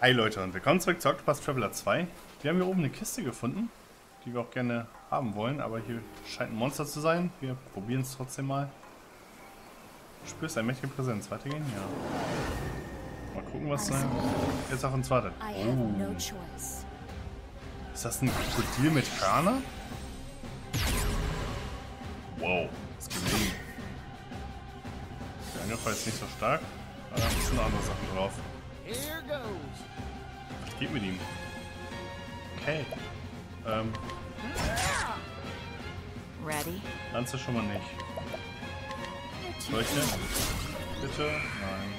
Hi Leute und willkommen zurück zu Octopus Traveler 2. Wir haben hier oben eine Kiste gefunden, die wir auch gerne haben wollen, aber hier scheint ein Monster zu sein. Wir probieren es trotzdem mal. Du spürst eine mächtige Präsenz. Weitergehen? Ja. Mal gucken, was jetzt auf uns wartet. Oh. Ist das ein Krokodil mit Hörner? Wow, das gelegen. Der Angriff war jetzt nicht so stark, aber da sind andere Sachen drauf. Was geht mit ihm? Okay. Ähm. Ready? Lanze schon mal nicht. Solche? Bitte? Nein.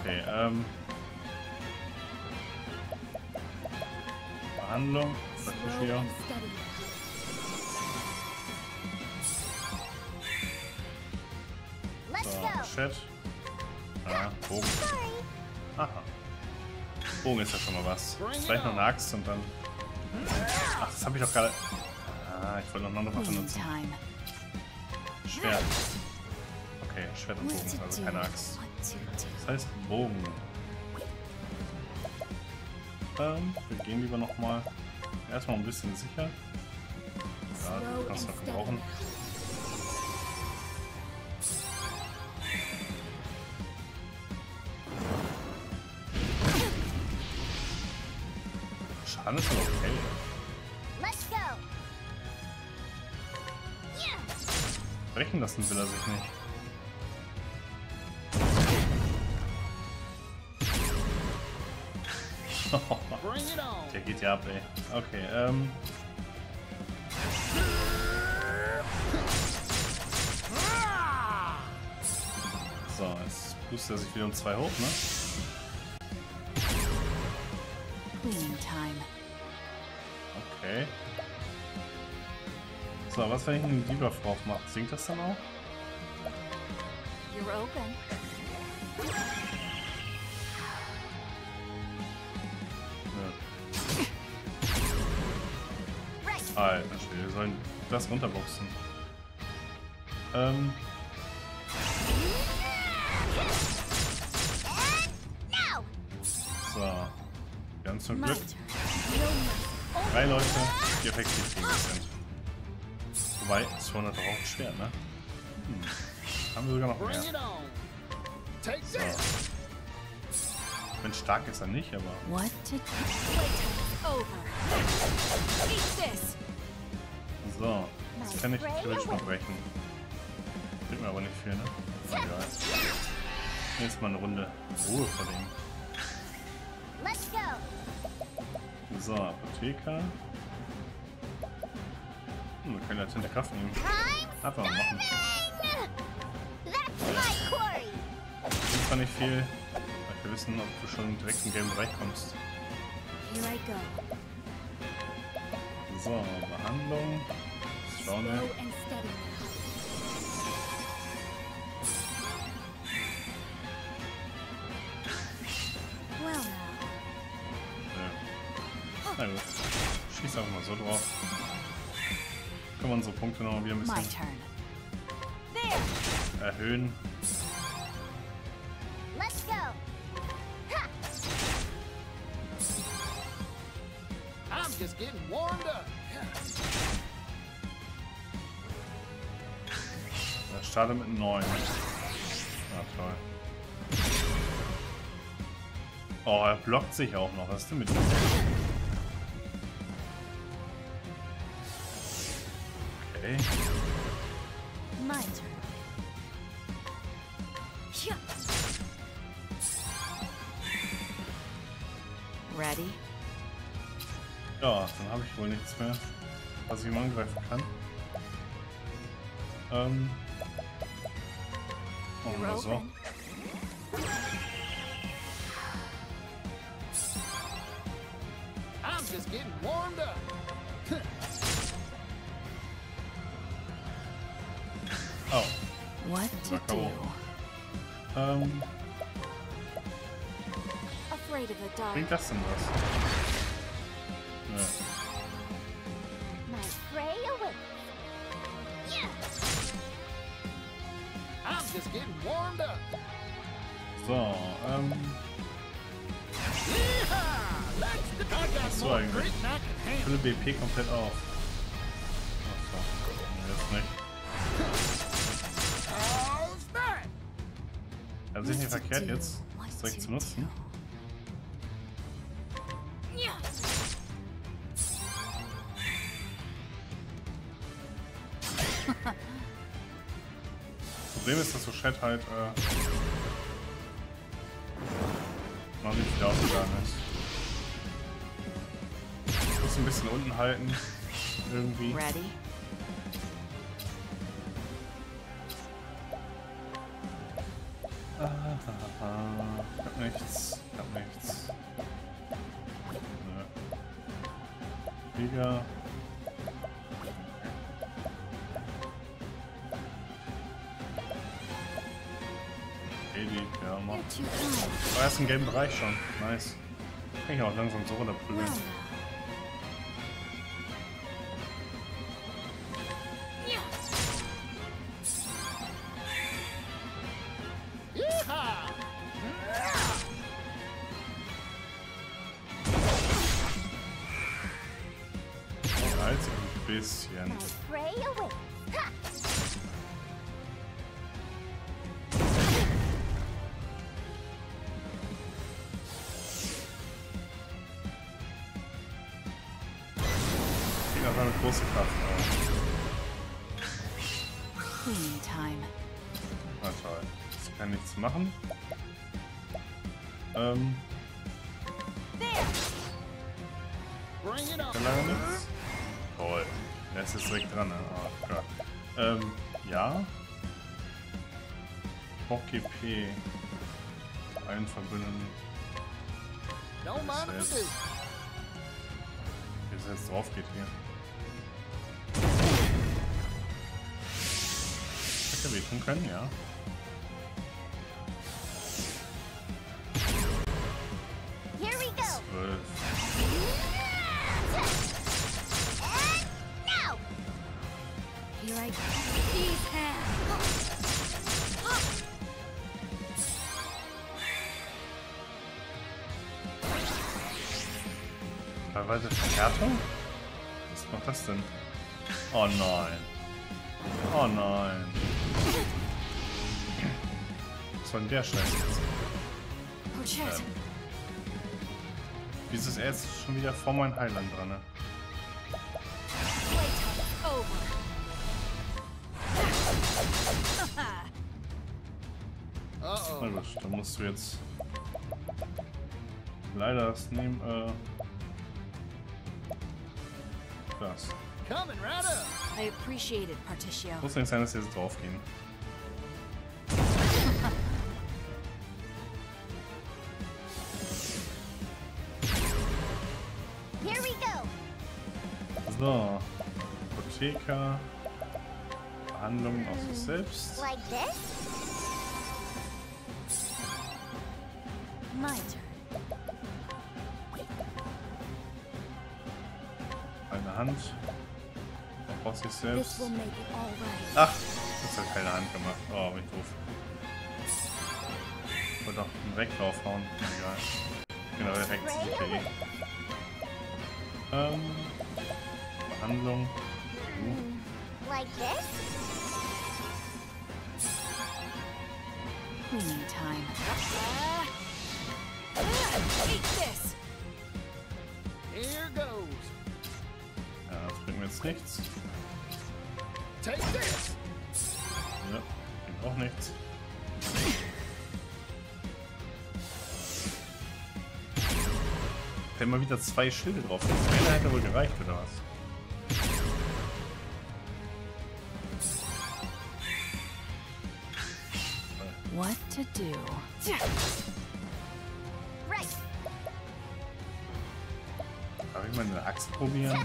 Okay, ähm. Behandlung. Was ist hier? So, Chat. Ah, Bogen. Aha. Bogen ist ja schon mal was. Vielleicht noch eine Axt und dann... Ach, das habe ich doch gerade... Ah, ich wollte noch eine Waffe nutzen. Schwert. Okay, Schwert und Bogen, also keine Axt. Das heißt Bogen. Ähm, wir gehen lieber nochmal erstmal ein bisschen sicher. Ja, du kannst noch gebrauchen. Brechen lassen will er sich nicht. Der geht ja ab, ey. Okay, ähm. So, jetzt boostet er sich wieder um zwei hoch, ne? Okay. So, was wenn ich einen Debuff drauf mache? Singt das dann auch? You're open. Alter Schwede, wir sollen das runterboxen. Ähm. So. Wir haben zum Glück drei Leute, die effektiv gegen sind. Wobei, 200 auch schwer, ne? Hm. Haben wir sogar noch mehr. So. Wenn stark ist er nicht, aber. So, jetzt kann ich theoretisch noch brechen. Bringt mir aber nicht viel, ne? Egal. Jetzt mal eine Runde Ruhe vor dem. So, Apotheker. Hm, wir können jetzt hinter Kraft nehmen. Einfach mal machen. Bringt zwar nicht viel, weil wir wissen, ob du schon direkt in Game Bereich kommst. So, Behandlung. Schauen wir. Na gut. Schieß einfach mal so drauf. Können wir unsere Punkte noch mal wieder ein bisschen erhöhen. just getting warmed up. Er startet mit 9. Na toll. Oh, er blockt sich auch noch. Was ist denn mit ihm? Okay. Ready? Ja, dann habe ich wohl nichts mehr, was ich ihm angreifen kann. Ähm. Machen wir so. I'm just getting warmed up. What to do? Ähm. Bringt das denn was? My prey Yeah. I'm just getting warmed up. So, ähm. So eigentlich. Fülle BP komplett auf. Achso. Jetzt nicht. Also ist nicht verkehrt jetzt, das direkt zu nutzen. Problem ist, dass so Chat halt äh, noch nicht wieder aufgegangen ist. Ich muss ein bisschen unten halten. Irgendwie. Ready? Im gelben Bereich schon. Nice. Kann ich auch langsam so runterprügeln. GP. Allen Verbündeten. Wie es jetzt drauf geht hier. Hätte wehtun können, ja. Teilweise Verhärtung? Was macht das denn? Oh nein. Oh nein. Was war denn der Scheiß jetzt? Shit. Wieso ist er jetzt schon wieder vor meinem Heiland dran? Ne? Na gut, dann musst du jetzt leider das nehmen, äh, das. Coming right up. I appreciate it, Particio. Muss nicht sein, dass sie jetzt draufgehen. Here we go. So. Apotheker. Behandlung aus sich selbst. Like this. My Hand. Auch sich This selbst. will make it all right. Ach, das hat keine Hand gemacht. Oh, bin ich doof. Ich wollte doch einen Weglauf hauen. Egal. Genau, direkt zu DPE. Ähm. Behandlung. Uh, Like this. Cleaning time. Eat this. Here goes. Jetzt nichts. Ja, bringt auch nichts. Da immer wieder zwei Schilde drauf. Einer hätte wohl gereicht, oder was? What to do? Right. Darf ich mal eine Axt probieren?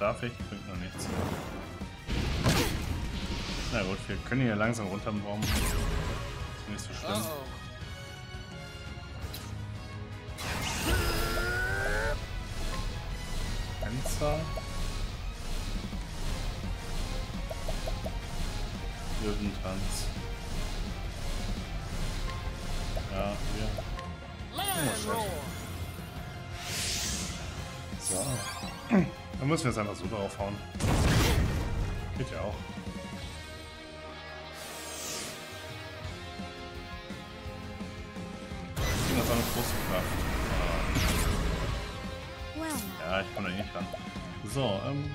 Darf ich. Bringt noch nichts. Na gut, wir können hier langsam runter im Raum. Ist nicht so schlimm. Uh-oh. Fenster. Löwentanz. Ja, hier. Lion roar. So. Dann müssen wir jetzt einfach so draufhauen. Geht ja auch. Ich das eine große Kraft. Ja, ich komme da nicht ran. So, ähm.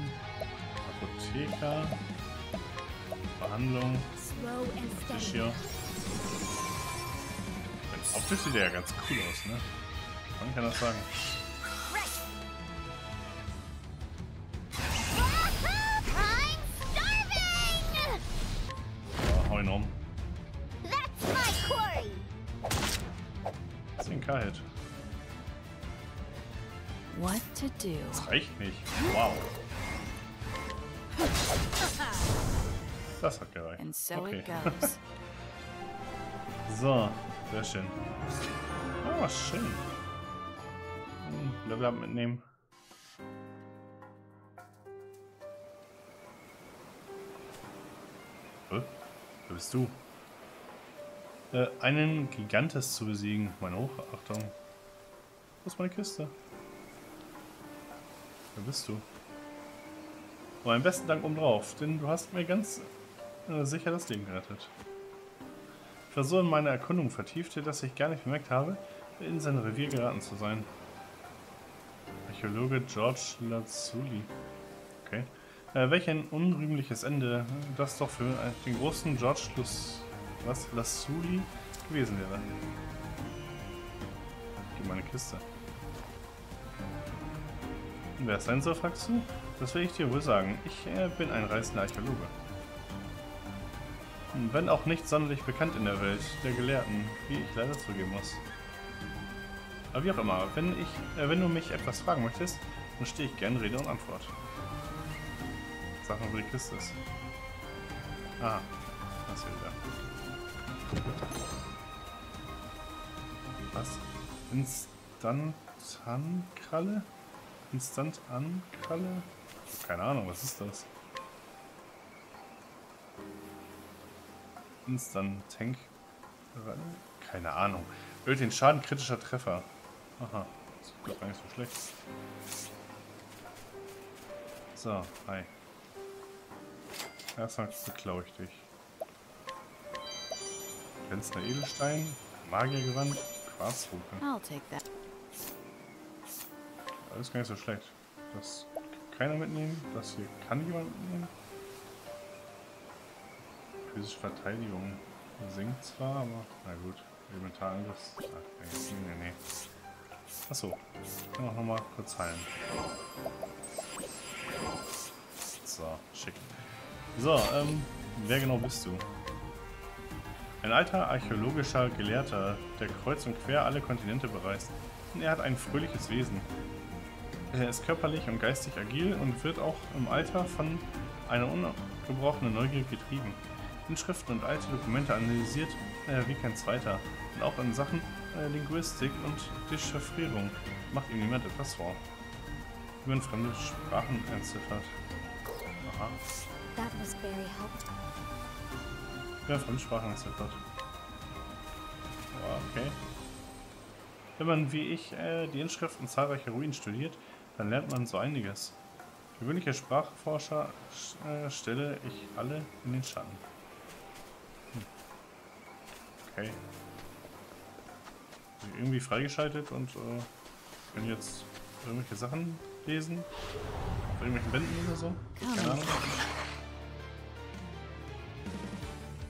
Apotheker. Behandlung. Tisch hier. Optisch sieht der ja ganz cool aus, ne? Man kann das sagen. So Okay. So, sehr schön. Ah, schön. Hm, Level Up mitnehmen. Hä? Wer bist du? Äh, einen Gigantes zu besiegen. Meine Hochachtung. Wo ist meine Kiste? Wer bist du? Oh, am besten Dank obendrauf, denn du hast mir ganz äh, sicher das Leben gerettet. Ich war so in meine Erkundung vertieft, dass ich gar nicht bemerkt habe, in sein Revier geraten zu sein. Archäologe George Lazuli. Okay. Äh, welch ein unrühmliches Ende das doch für den großen George Lus was? Lazuli gewesen wäre. Gib meine Kiste. Wer es sein soll, fragst du? Das will ich dir wohl sagen. Ich äh, bin ein reisender Archäologe. Wenn auch nicht sonderlich bekannt in der Welt der Gelehrten, wie ich leider zugeben muss. Aber wie auch immer, wenn, ich, äh, wenn du mich etwas fragen möchtest, dann stehe ich gern Rede und Antwort. Sag mal, wo die Kiste ist. Ah, das hier wieder. Was? Instant-Kralle? Instant-An-Kralle? Keine Ahnung, was ist das? Instant Tank. Keine Ahnung. Erhöht den Schaden kritischer Treffer. Aha. Das ist doch gar nicht so schlecht. So, hi. Erstmal beklaue ich dich. Glänzender Edelstein, Magiergewand, that. Alles gar nicht so schlecht. Das kann keiner mitnehmen. Das hier kann jemand mitnehmen. Physische Verteidigung sinkt zwar, aber na gut. Elementarangriff. Ach, nee, nee. Achso. Kann auch nochmal kurz heilen. So, schick. So, ähm, wer genau bist du? Ein alter archäologischer Gelehrter, der kreuz und quer alle Kontinente bereist. Er hat ein fröhliches Wesen. Er ist körperlich und geistig agil und wird auch im Alter von einer ungebrochenen Neugier getrieben. Inschriften und alte Dokumente analysiert er wie kein zweiter. Und auch in Sachen äh, Linguistik und Dechiffrierung macht ihm niemand etwas vor. Wie man fremde Sprachen entziffert. Aha. That was very helpful. Wie man fremde Sprachen entziffert. Ja, okay. Wenn man wie ich äh, die Inschriften zahlreicher Ruinen studiert, dann lernt man so einiges. Gewöhnliche Sprachforscher äh, stelle ich alle in den Schatten. Okay. Bin Irgendwie freigeschaltet und äh, kann jetzt irgendwelche Sachen lesen. Auf irgendwelchen Wänden oder so. Keine Ahnung.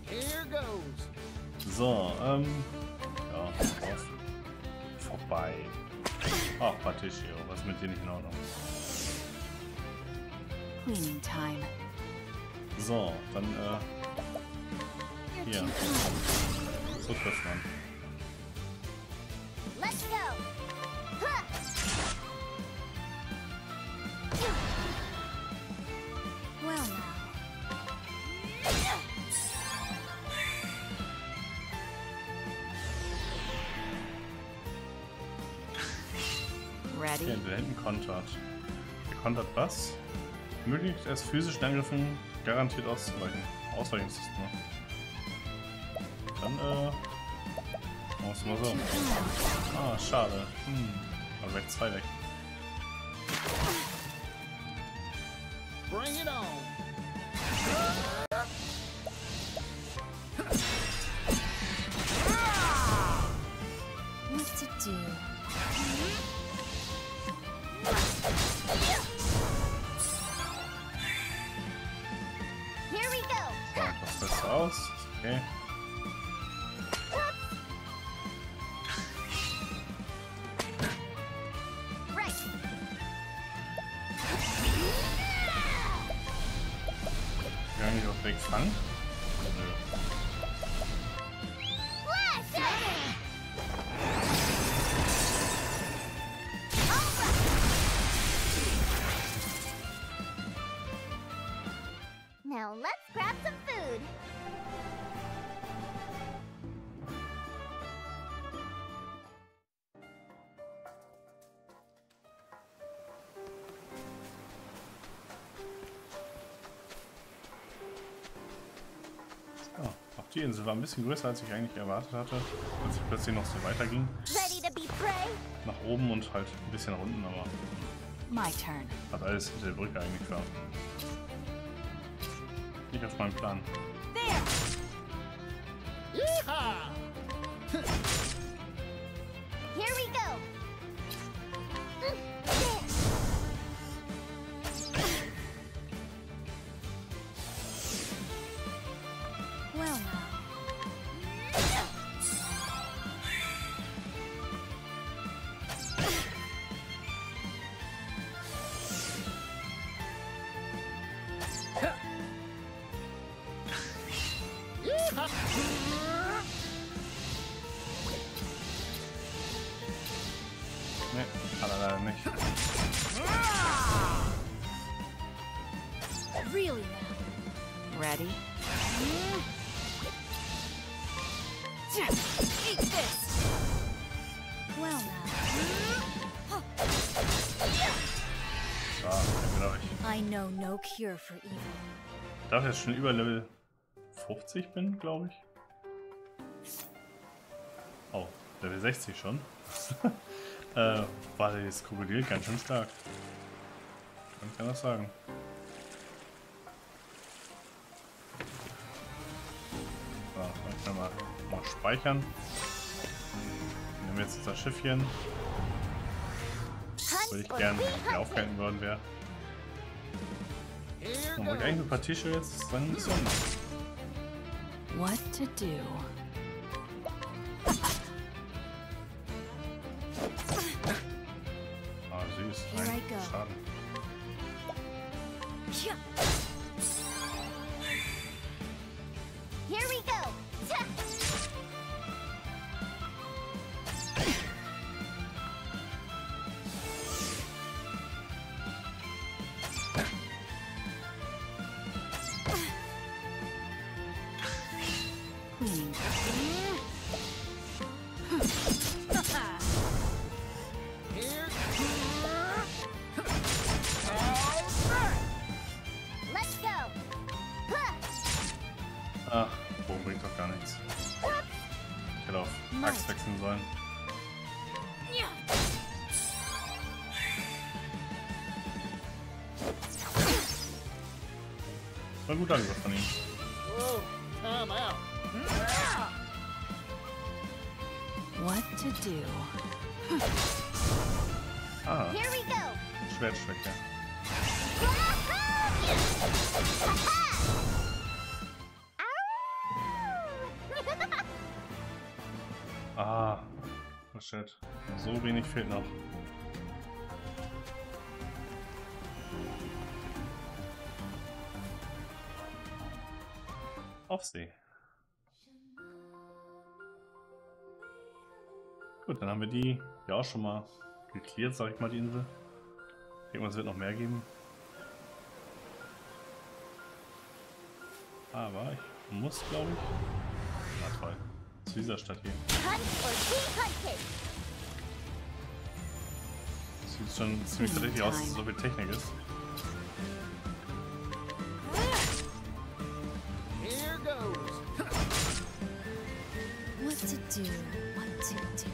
Here goes. So, ähm. Ja, auf. Vorbei. Ach, Patricio, was ist mit dir nicht in Ordnung? Cleaning time. So, dann, äh, hier. Huh. Well now. Okay, Ready? der hinten kontert. Der kontert was? Ermöglicht es physischen Angriffen garantiert auszuweichen. Ausweichen ist es nur. Dann, äh. Es mal so. Ah, schade. Hm. Aber weg, zwei weg. Bring it on. Die Insel war ein bisschen größer, als ich eigentlich erwartet hatte. Als ich plötzlich noch so weiterging. Ready to be prey? Nach oben und halt ein bisschen nach unten, aber My turn. hat alles hinter der Brücke eigentlich war. Nicht auf meinem Plan. There! Hat er leider nicht. Really now. Ready? Eat this! Well now. So, glaube ich. I know no cure for evil. Da ich jetzt schon über Level 50 bin, glaube ich. Oh, Level 60 schon. äh, war das Krokodil ganz schön stark. Kann ich anders sagen. So, dann können wir mal speichern. Nehmen wir jetzt unser Schiffchen. Würde ich gerne hier hunted. aufhalten würden, wäre. Und wollte ich eigentlich ein paar T-Shirts, dann Mission machen. What to do? Ah, süß. Here I Nein, go. schade. War ein guter Angriff von ihm. Whoa, time out. What to do? Ah, Here we go. Schwertstrecke. Ah, oh shit. So wenig fehlt noch. Auf See. Gut, dann haben wir die ja auch schon mal geklärt, sag ich mal, die Insel. Es wird noch mehr geben. Aber ich muss, glaube ich. Na toll. Zu dieser Stadt hier. Sieht schon ziemlich verdächtig aus, dass so viel Technik ist. Here goes. What to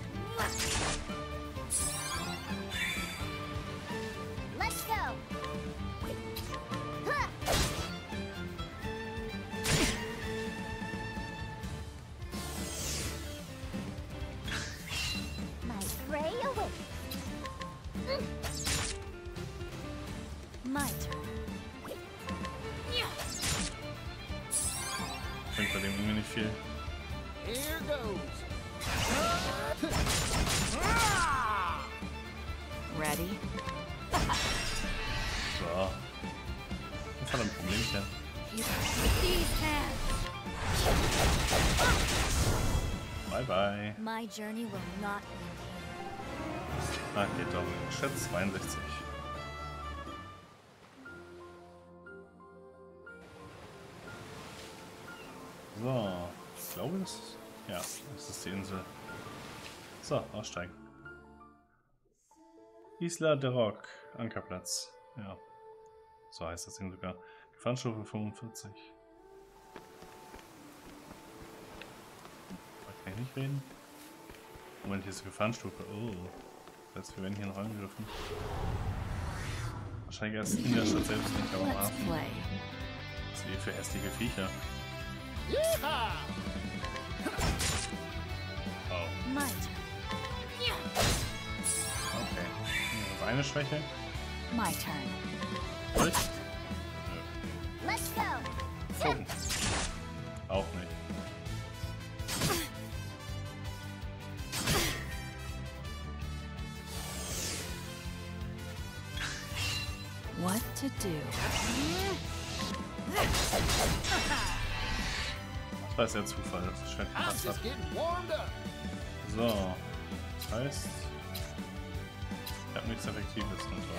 my journey will not end here. Ah, geht doch. Schritt 62. So, ich glaube, das ist, ja, das ist die Insel. So, aussteigen. Isla de Rock, Ankerplatz. Ja, so heißt das Ding sogar. Gefahrenstufe 45. Da kann ich nicht reden. Moment, hier ist die Gefahrenstufe. Oh. Das heißt, wir werden hier noch angegriffen. Wahrscheinlich erst in der Stadt selbst nicht, aber am Hafen. Was sind hier für hässliche Viecher? Oh, okay. Das ist eine Schwäche. My turn. Let's go. Nö. Das war jetzt der Zufall, dass es schnell I'm gepasst up. So. Das heißt. Ich habe nichts Effektives und so.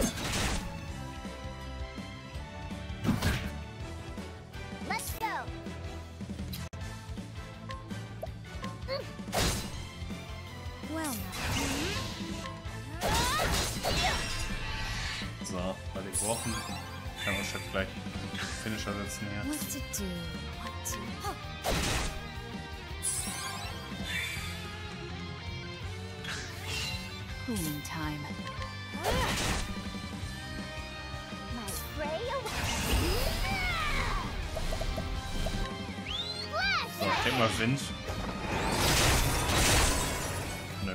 So, weil die gebrochen. Kann man jetzt gleich Finisher setzen hier. What to do? What to... Cleaning time. My prey. So, ich denke mal Wind. Nö.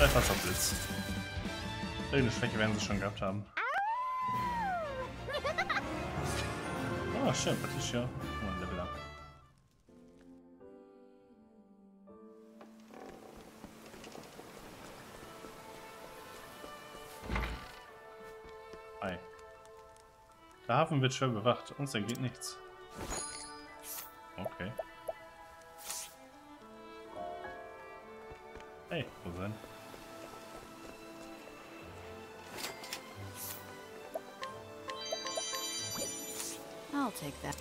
Einfach Blitz. Irgendeine Schwäche werden sie schon gehabt haben. Ah, schön, Patricia. Oh, ein Level up. Hi. Der Hafen wird schwer bewacht. Uns geht nichts. Okay. Hey, wo sind? Take that.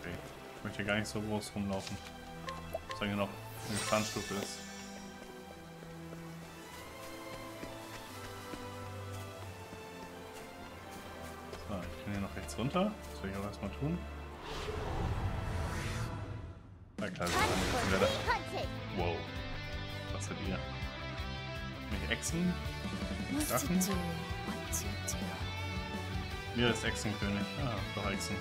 Okay. Ich möchte hier gar nicht so groß rumlaufen. Solange noch eine Gefahrenstufe ist. So, ich kann hier noch rechts runter. Das will ich auch erstmal tun. Na klar, bee hunting. Wow. Was seid ihr? Mich Echsen? What to Drachen? Mir ist Echsenkönig. Ah, doch Echsen.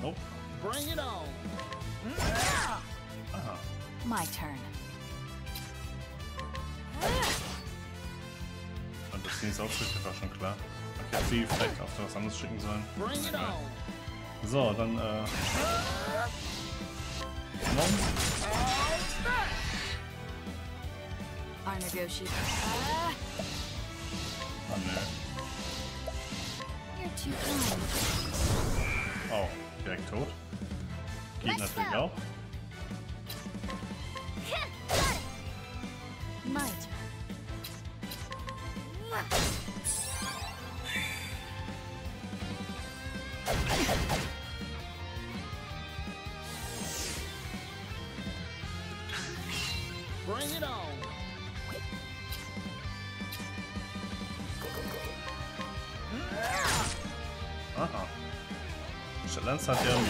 Oh. Bring it on. Aha. My turn. Und das nächste Aufschrift war schon klar. Ich hätte sie vielleicht auf was anderes schicken sollen. Bring it Ja. on. So, dann äh. Mon. Our negotiation. Ah, Ah, nö. you're too kind. Oh, direkt tot. Geht Let's natürlich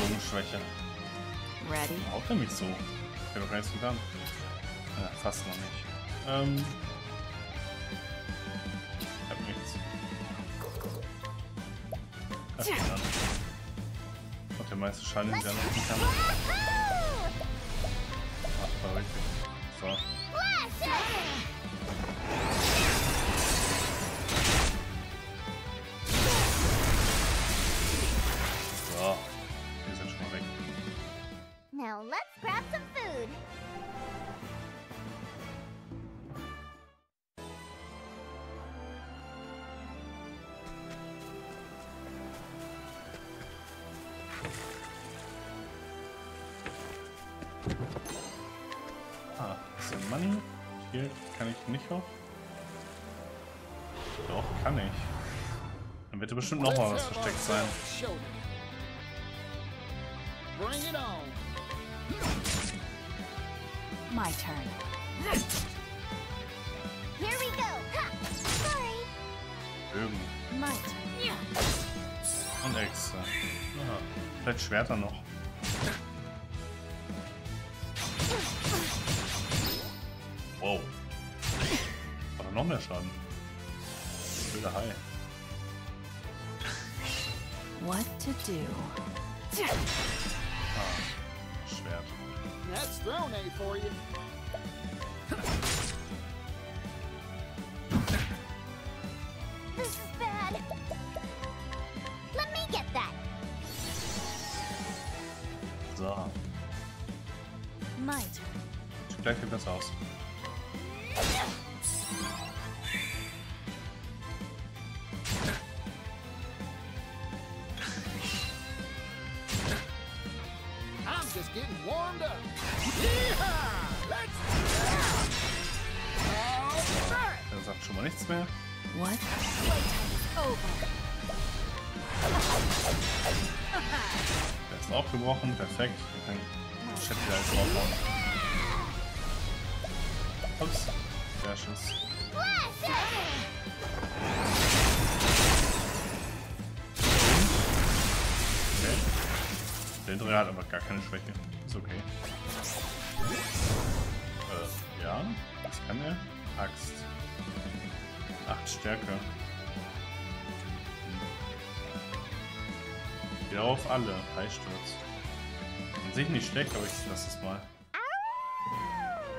Bogenschwäche. Ready? Er mich so? Ich habe doch gar nichts getan. Ja, fast noch nicht. Ähm. Ich hab nichts. Ach, dann. Und der meiste Schaden, den ich anrufen kann. Ach, war richtig. So. Bestimmt noch mal was versteckt sein. Bring it on. My turn. Here we go. Ha! Sorry. Bögen My turn. und Äxte. Aha. Vielleicht Schwerter noch. Wow. Hat er noch mehr Schaden? Wilder Hai. What to do? Ah, Schwert. That's throne A for you. This is bad. Let me get that. So. My turn. Sieht gleich viel besser aus. I'm just getting warmed up. Yeehaw! Let's All right. Der sagt schon mal nichts mehr. What? Der ist aufgebrochen. Perfekt. Wir können das Chat wieder alles aufbauen. Ups. Der Schuss. Okay. Der hintere hat aber gar keine Schwäche. Ist okay. Äh, ja. Was kann er? Axt. 8 Stärke. Wieder auf alle. Highsturz. An sich nicht schlecht, aber ich lasse es mal.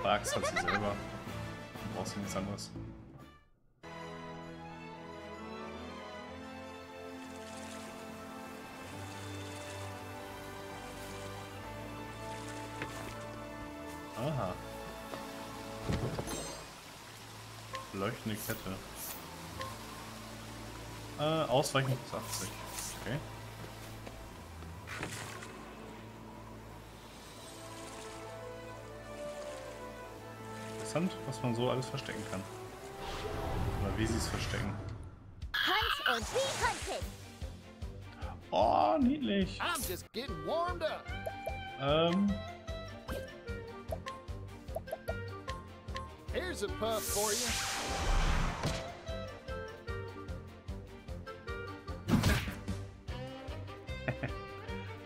Aber Axt hat sie selber. Du brauchst nichts anderes. Aha. Leuchtende Kette. Äh, ausweichen bis 80. Okay. Interessant, was man so alles verstecken kann. Oder wie sie es verstecken. Hunt. Oh, niedlich. I'm just getting warmed up. Ähm, Here's a puff for you.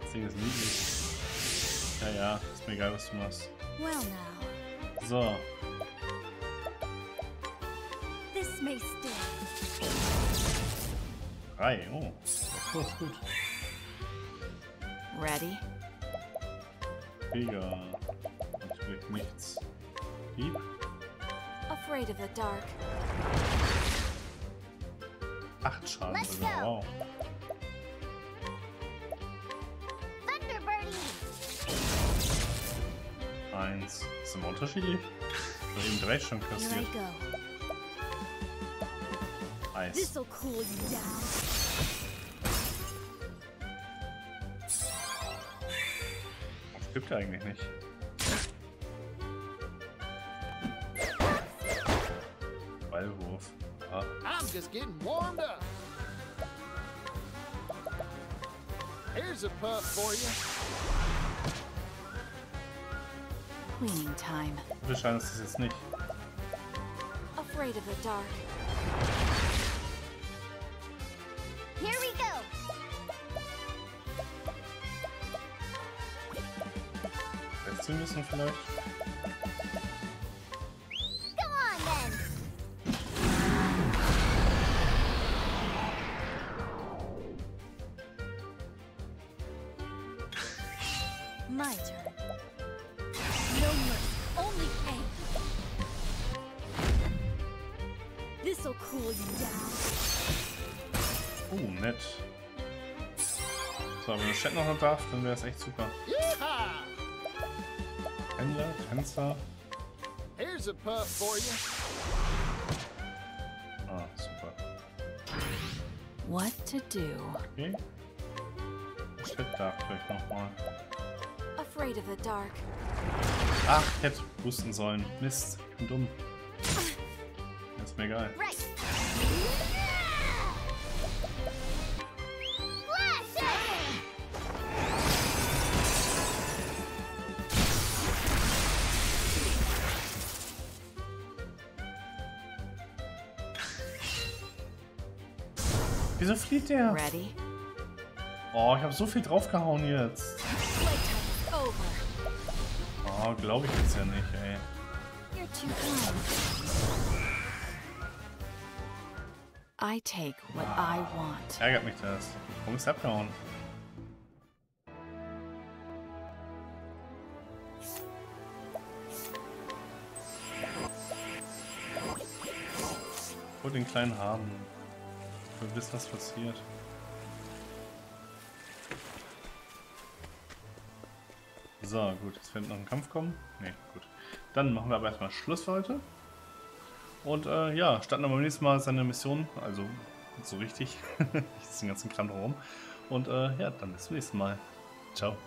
das Ding ist niedlich. Ja, ja, ist mir egal, was du machst. Well now, So, this may sting. drei. Oh, das ist gut. Ready? Krieger. Natürlich nichts. Dieb. Afraid of the dark. Acht Schaden Let's sogar. go. Wow. Thunderbirdie. Eins. Ist immer unterschiedlich? Ich habe eben drei schon kassiert. Eis. This'll cool you down. Das gibt er eigentlich nicht. just getting warmed up. Here's a puff for you. Cleaning time. Wyszans ist jetzt nicht. Afraid of the dark. Here we go. Wechseln müssen vielleicht. Chat noch noch darf, dann wäre es echt super. Händler, Tänzer. Here's a puff for you. Ah, super. What to do? Okay. Chat darf vielleicht nochmal. Afraid of the dark. Ach, ich hätte wussten sollen. Mist, ich bin dumm. Ist mir egal. Right. Wieso flieht der? Oh, ich habe so viel draufgehauen jetzt. Oh, glaube ich jetzt ja nicht, ey. I take what I want. Ärgert mich das. Warum ist abgehauen? Wollte den kleinen haben. Will wissen, was passiert. So, gut. Jetzt wird noch ein Kampf kommen. Ne, gut. Dann machen wir aber erstmal Schluss für heute. Und äh, ja, starten wir beim nächsten Mal seine Mission. Also so richtig. ich den ganzen Kram herum. Und äh, ja, dann bis zum nächsten Mal. Ciao.